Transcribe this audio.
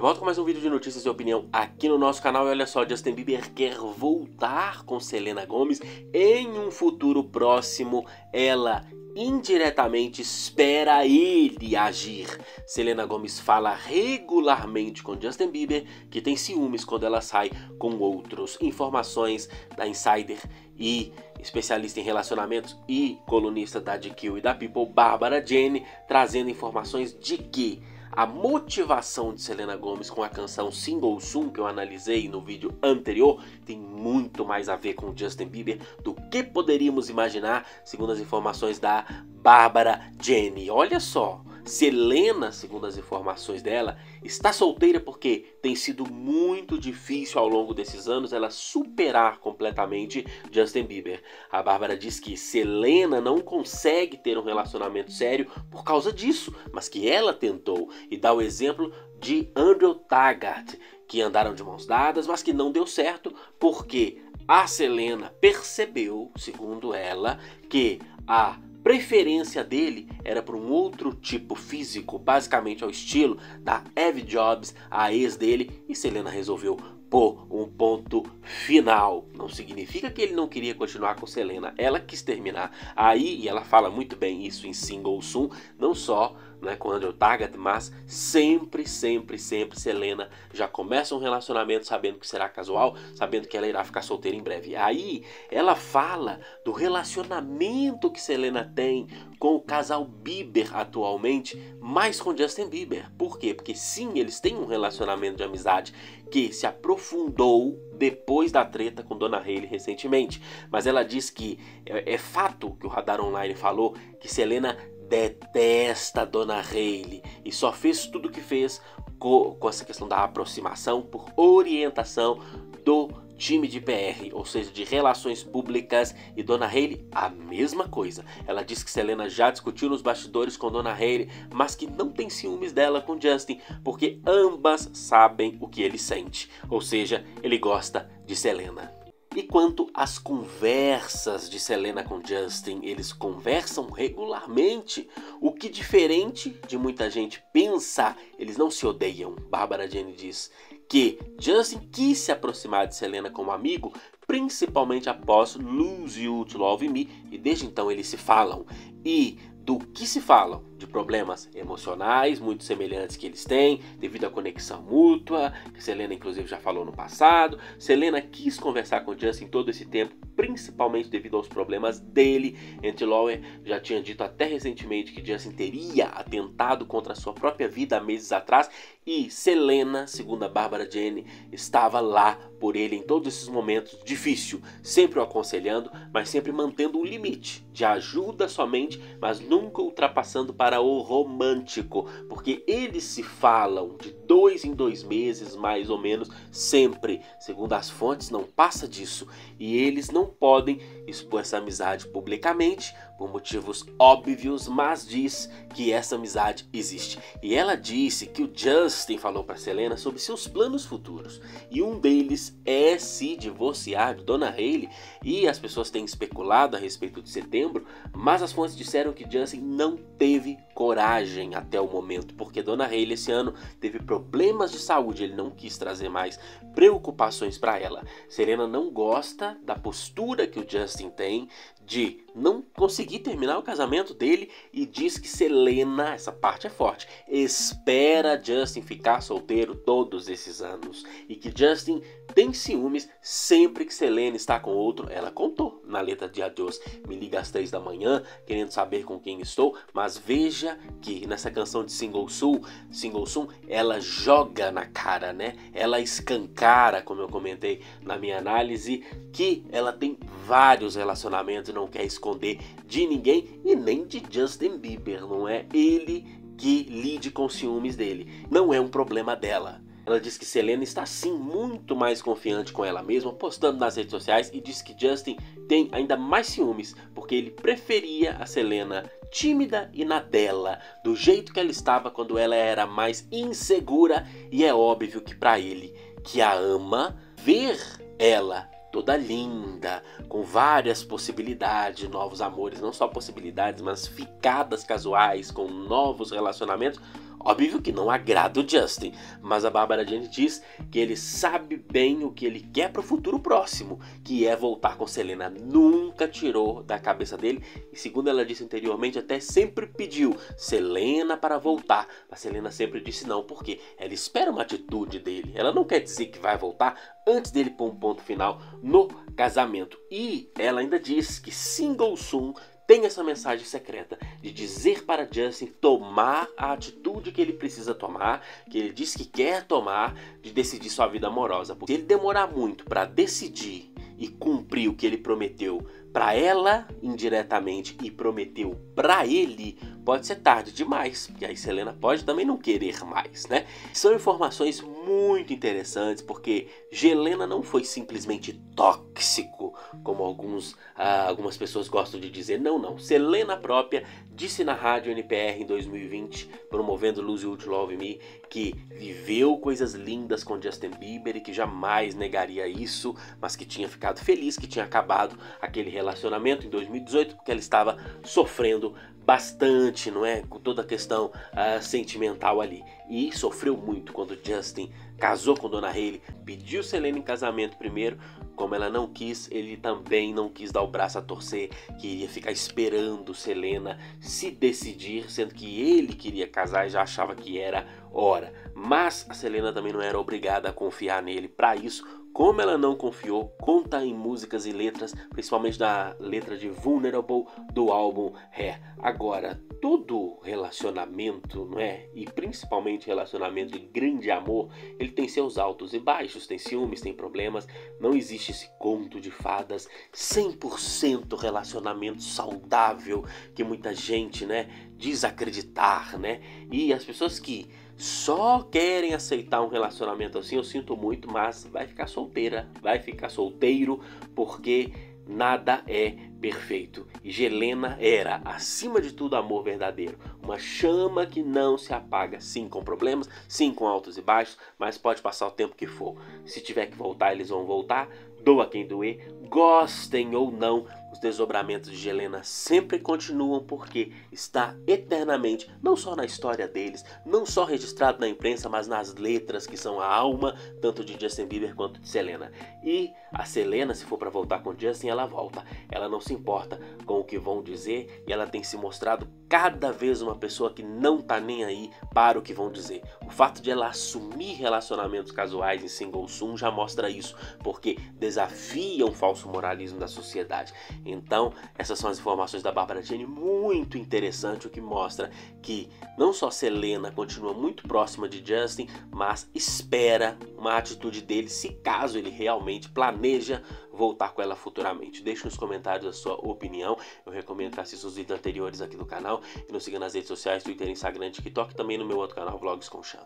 De volta com mais um vídeo de notícias e opinião aqui no nosso canal. E olha só, Justin Bieber quer voltar com Selena Gomez em um futuro próximo. Ela indiretamente espera ele agir. Selena Gomez fala regularmente com Justin Bieber que tem ciúmes quando ela sai com outros. Informações da Insider e especialista em relacionamentos e colunista da GQ e da People, Bárbara Jane, trazendo informações de que a motivação de Selena Gomez com a canção Single Soon, que eu analisei no vídeo anterior, tem muito mais a ver com Justin Bieber do que poderíamos imaginar, segundo as informações da Bárbara Jenny. Olha só, Selena, segundo as informações dela, está solteira porque tem sido muito difícil ao longo desses anos ela superar completamente Justin Bieber. A Bárbara diz que Selena não consegue ter um relacionamento sério por causa disso, mas que ela tentou e dá o exemplo de Andrew Taggart, que andaram de mãos dadas, mas que não deu certo porque a Selena percebeu, segundo ela, que a preferência dele era por um outro tipo físico, basicamente ao estilo da Eve Jobs, a ex dele, e Selena resolveu pôr um ponto final. Não significa que ele não queria continuar com Selena, ela quis terminar. Aí, e ela fala muito bem isso em Single Soon, não só né, com Andrew Taggart, mas sempre, sempre, sempre Selena já começa um relacionamento sabendo que será casual, sabendo que ela irá ficar solteira em breve. Aí ela fala do relacionamento que Selena tem com o casal Bieber atualmente, mais com Justin Bieber. Por quê? Porque sim, eles têm um relacionamento de amizade que se aprofundou depois da treta com Dona Hailey recentemente. Mas ela diz que é, é fato que o Radar Online falou que Selena detesta Dona Hailey e só fez tudo o que fez com, com essa questão da aproximação por orientação do time de PR, ou seja, de relações públicas, e Dona Hailey a mesma coisa. Ela diz que Selena já discutiu nos bastidores com Dona Hailey, mas que não tem ciúmes dela com Justin, porque ambas sabem o que ele sente, ou seja, ele gosta de Selena. E quanto às conversas de Selena com Justin, eles conversam regularmente, o que diferente de muita gente pensa, eles não se odeiam. Bárbara Jane diz que Justin quis se aproximar de Selena como amigo, principalmente após Lose You to Love Me, e desde então eles se falam. E do que se falam? De problemas emocionais muito semelhantes que eles têm, devido à conexão mútua, que Selena inclusive já falou no passado. Selena quis conversar com Justin todo esse tempo, principalmente devido aos problemas dele. Entre Lower já tinha dito até recentemente que Justin teria atentado contra a sua própria vida meses atrás e Selena, segundo a Bárbara Jane, estava lá por ele em todos esses momentos difíceis, sempre o aconselhando, mas sempre mantendo um limite de ajuda somente, mas nunca ultrapassando para o romântico, porque eles se falam de dois em dois meses, mais ou menos, sempre. Segundo as fontes, não passa disso e eles não podem expor essa amizade publicamente por motivos óbvios, mas diz que essa amizade existe. E ela disse que o Justin falou para Selena sobre seus planos futuros e um deles é se divorciar de Dona Hailey e as pessoas têm especulado a respeito de setembro, mas as fontes disseram que Justin não teve coragem até o momento, porque Dona Hailey esse ano teve problemas de saúde, ele não quis trazer mais preocupações para ela. Serena não gosta da postura que o Justin tem de não conseguir terminar o casamento dele e diz que Selena, essa parte é forte, espera Justin ficar solteiro todos esses anos e que Justin tem ciúmes sempre que Selena está com outro. Ela contou na letra de Adios, me liga às três da manhã, querendo saber com quem estou, mas veja que nessa canção de Single Soul, Single Soul, ela joga na cara, né? Ela escancara, como eu comentei na minha análise, que ela tem vários relacionamentos não quer esconder de ninguém e nem de Justin Bieber, não é ele que lide com ciúmes dele. Não é um problema dela. Ela diz que Selena está sim muito mais confiante com ela mesma, postando nas redes sociais e diz que Justin tem ainda mais ciúmes, porque ele preferia a Selena tímida e na dela, do jeito que ela estava quando ela era mais insegura, e é óbvio que para ele, que a ama, ver ela toda linda, com várias possibilidades de novos amores, não só possibilidades, mas ficadas casuais com novos relacionamentos, Óbvio que não agrada o Justin, mas a Barbara Jane diz que ele sabe bem o que ele quer para o futuro próximo, que é voltar com Selena. Nunca tirou da cabeça dele e, segundo ela disse anteriormente, até sempre pediu Selena para voltar. Mas Selena sempre disse não, porque ela espera uma atitude dele. Ela não quer dizer que vai voltar antes dele pôr um ponto final no casamento. E ela ainda diz que Single Soon tem essa mensagem secreta de dizer para Justin tomar a atitude que ele precisa tomar, que ele diz que quer tomar, de decidir sua vida amorosa. Porque se ele demorar muito para decidir e cumprir o que ele prometeu para ela indiretamente e prometeu para ele, pode ser tarde demais, porque aí Selena pode também não querer mais, né? São informações muito interessantes, porque Gelena não foi simplesmente tóxico, como alguns, ah, algumas pessoas gostam de dizer. Não, não. Selena própria disse na rádio NPR em 2020, promovendo Lose You to Love Me, que viveu coisas lindas com Justin Bieber e que jamais negaria isso, mas que tinha ficado feliz que tinha acabado aquele relacionamento em 2018 porque ela estava sofrendo bastante, não é? Com toda a questão uh, sentimental ali. E sofreu muito quando Justin casou com Dona Hayley, pediu Selena em casamento primeiro, como ela não quis, ele também não quis dar o braço a torcer, queria ficar esperando Selena se decidir, sendo que ele queria casar e já achava que era hora. Mas a Selena também não era obrigada a confiar nele para isso, como ela não confiou, conta em músicas e letras, principalmente da letra de Vulnerable do álbum Hair. Agora, todo relacionamento, não é? E principalmente relacionamento de grande amor, ele tem seus altos e baixos, tem ciúmes, tem problemas. Não existe esse conto de fadas 100% relacionamento saudável que muita gente, né, diz acreditar, né? E as pessoas que só querem aceitar um relacionamento assim, eu sinto muito, mas vai ficar solteira, vai ficar solteiro, porque nada é perfeito. E Gelena era, acima de tudo, amor verdadeiro. Uma chama que não se apaga, sim, com problemas, sim, com altos e baixos, mas pode passar o tempo que for. Se tiver que voltar, eles vão voltar. Doa quem doer, gostem ou não, os desdobramentos de Helena sempre continuam porque está eternamente, não só na história deles, não só registrado na imprensa, mas nas letras que são a alma tanto de Justin Bieber quanto de Selena. E a Selena, se for para voltar com Justin, ela volta. Ela não se importa com o que vão dizer e ela tem se mostrado cada vez uma pessoa que não tá nem aí para o que vão dizer. O fato de ela assumir relacionamentos casuais em single soon já mostra isso, porque desafia um falso moralismo da sociedade. Então, essas são as informações da Bárbara Jane, muito interessante, o que mostra que não só Selena continua muito próxima de Justin, mas espera uma atitude dele se caso ele realmente planeja voltar com ela futuramente. Deixe nos comentários a sua opinião. Eu recomendo que assista os vídeos anteriores aqui do canal e nos siga nas redes sociais, Twitter, Instagram, TikTok e também no meu outro canal, Vlogs com Chão.